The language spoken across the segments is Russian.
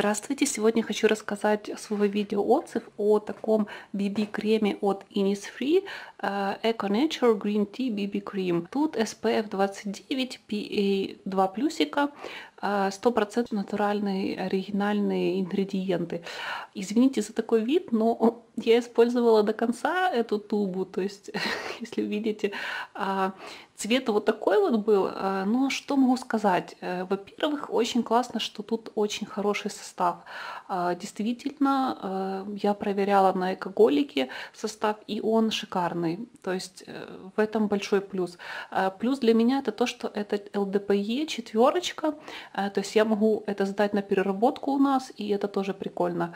Здравствуйте! Сегодня хочу рассказать свой видеоотзыв о таком BB-креме от Innisfree э, Eco Nature Green Tea BB Cream. Тут SPF 29, PA 2 плюсика, 100% натуральные оригинальные ингредиенты. Извините за такой вид, но я использовала до конца эту тубу, то есть, если видите, а, цвет вот такой вот был. А, но что могу сказать? Э, во-первых, очень классно, что тут очень хороший состав. А, действительно, я проверяла на экоголике состав, и он шикарный. То есть э, в этом большой плюс. Плюс для меня это то, что это ЛДПЕ четверочка, то есть я могу это сдать на переработку у нас, и это тоже прикольно.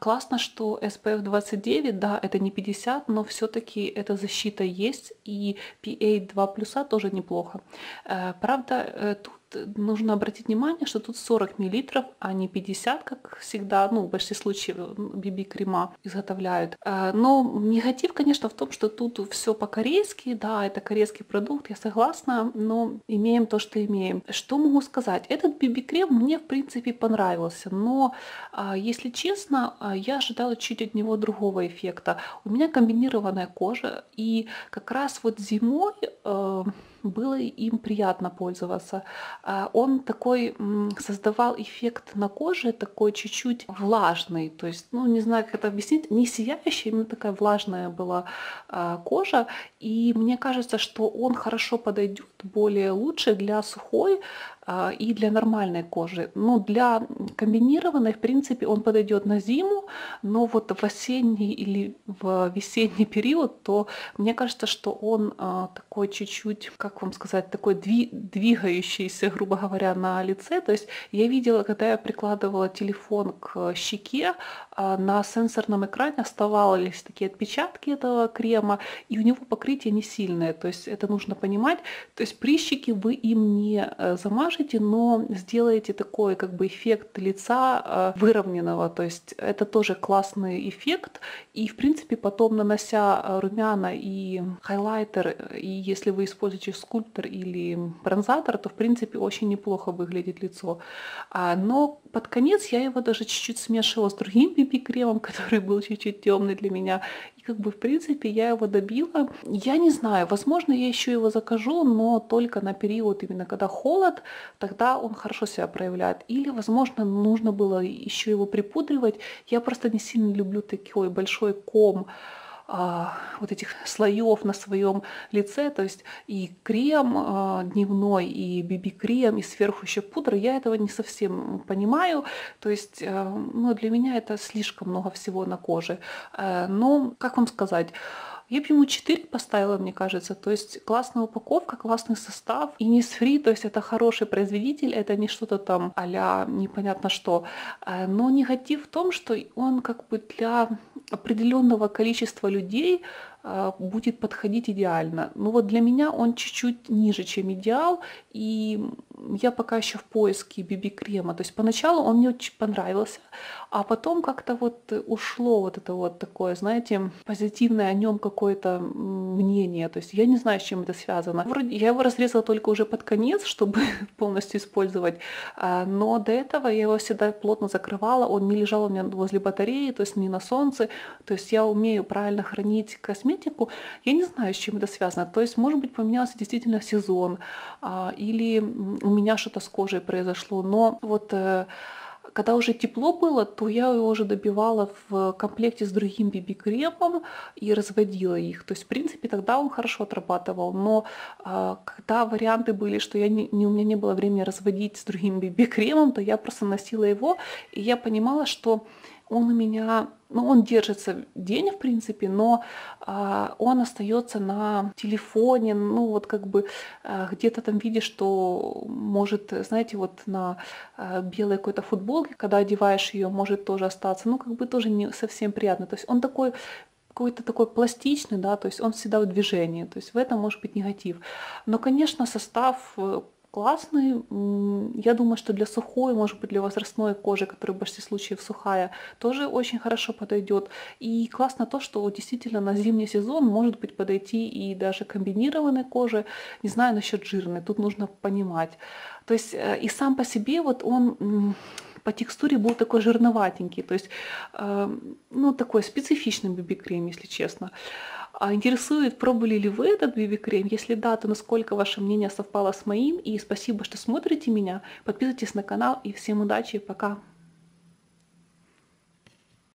Классно, что SPF 29, да, это не 50, но все-таки эта защита есть, и PA 2 плюса тоже неплохо. Э, правда, э, тут нужно обратить внимание, что тут 40 мл, а не 50, как всегда, ну, в большинстве случаев BB-крема изготовляют. А, но негатив, конечно, в том, что тут все по-корейски, да, это корейский продукт, я согласна, но имеем то, что имеем. Что могу сказать? Этот BB-крем мне, в принципе, понравился, но, а, если честно, я ожидала чуть от него другого эффекта. У меня комбинированная кожа, и как раз вот зимой э, было им приятно пользоваться. А, он такой создавал эффект на коже, такой чуть-чуть влажный, то есть, ну, не знаю, как это объяснить, не сияющая, именно такая влажная была а, кожа, и мне кажется, что он хорошо подойдет более лучше для сухой а, и для нормальной кожи. Ну, для комбинированной, в принципе, он подойдет на зиму, но вот в осенний или в весенний период, то мне кажется, что он а, такой чуть-чуть, как вам сказать, такой двигающийся, грубо говоря, на лице. То есть я видела, когда я прикладывала телефон к щеке, а, на сенсорном экране оставались такие отпечатки этого крема, и у него покрытие не сильное. То есть это нужно понимать. То есть прыщики вы им не э, замажете, но сделаете такой как бы эффект лица э, выровненного, то есть это тоже классный эффект. И в принципе потом нанося э, румяна и хайлайтер, и если вы используете скульптор или бронзатор, то в принципе очень неплохо выглядит лицо. А, но под конец я его даже чуть-чуть смешивала с другим BB-кремом, который был чуть-чуть темный для меня как бы, в принципе, я его добила. Я не знаю, возможно, я еще его закажу, но только на период, именно когда холод, тогда он хорошо себя проявляет. Или, возможно, нужно было еще его припудривать. Я просто не сильно люблю такой большой ком вот этих слоев на своем лице, то есть и крем а, дневной, и биби-крем, и сверху еще пудра, я этого не совсем понимаю, то есть а, ну, для меня это слишком много всего на коже. А, но, как вам сказать, я бы ему 4 поставила, мне кажется. То есть классная упаковка, классный состав. И не фри, то есть это хороший производитель, это не что-то там а непонятно что. Но негатив в том, что он как бы для определенного количества людей будет подходить идеально. Но вот для меня он чуть-чуть ниже, чем идеал, и я пока еще в поиске биби-крема. То есть поначалу он мне очень понравился, а потом как-то вот ушло вот это вот такое, знаете, позитивное о нем какое-то мнение. То есть я не знаю, с чем это связано. Вроде я его разрезала только уже под конец, чтобы полностью использовать, а, но до этого я его всегда плотно закрывала, он не лежал у меня возле батареи, то есть не на солнце. То есть я умею правильно хранить косметику, косметику. Я не знаю, с чем это связано. То есть, может быть, поменялся действительно сезон, а, или у меня что-то с кожей произошло. Но вот э, когда уже тепло было, то я его уже добивала в комплекте с другим биби-кремом и разводила их. То есть, в принципе, тогда он хорошо отрабатывал. Но э, когда варианты были, что я не, не, у меня не было времени разводить с другим биби-кремом, то я просто носила его, и я понимала, что он у меня, ну, он держится день, в принципе, но а, он остается на телефоне, ну, вот как бы а, где-то там видишь, что может, знаете, вот на а, белой какой-то футболке, когда одеваешь ее, может тоже остаться, ну, как бы тоже не совсем приятно. То есть он такой какой-то такой пластичный, да, то есть он всегда в движении, то есть в этом может быть негатив. Но, конечно, состав э, классный. Я думаю, что для сухой, может быть, для возрастной кожи, которая в большинстве случаев сухая, тоже очень хорошо подойдет. И классно то, что действительно на зимний сезон может быть подойти и даже комбинированной коже. Не знаю насчет жирной, тут нужно понимать. То есть э, и сам по себе вот он по текстуре был такой жирноватенький, то есть, э, ну, такой специфичный BB-крем, если честно. А интересует, пробовали ли вы этот BB-крем? Если да, то насколько ваше мнение совпало с моим? И спасибо, что смотрите меня. Подписывайтесь на канал и всем удачи. Пока!